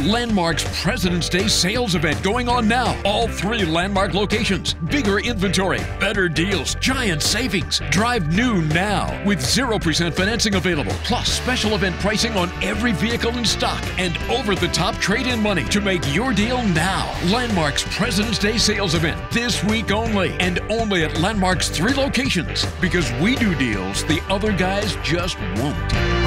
Landmark's President's Day sales event going on now. All three Landmark locations. Bigger inventory, better deals, giant savings. Drive new now with 0% financing available, plus special event pricing on every vehicle in stock and over the top trade in money to make your deal now. Landmark's President's Day sales event this week only and only at Landmark's three locations because we do deals the other guys just won't.